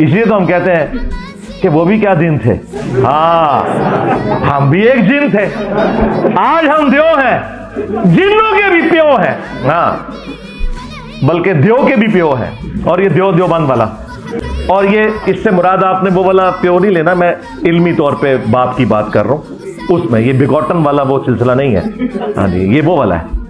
इसलिए तो हम कहते हैं कि वो भी क्या दिन थे? हाँ हम भी एक जिन थे। आज हम देव हैं। जिनों के भी प्यो हैं। हाँ बल्कि देव के भी प्यो हैं। और ये देव द्योबंद वाला। और ये इससे मुराद आपने वो वाला प्यो नहीं लेना, मैं इल्मी तौर पे बाप की बात कर रहा हूँ। उसमें ये बिगॉटन वाला वो सिलसिला नहीं है। हाँ जी, ये वो वाला है।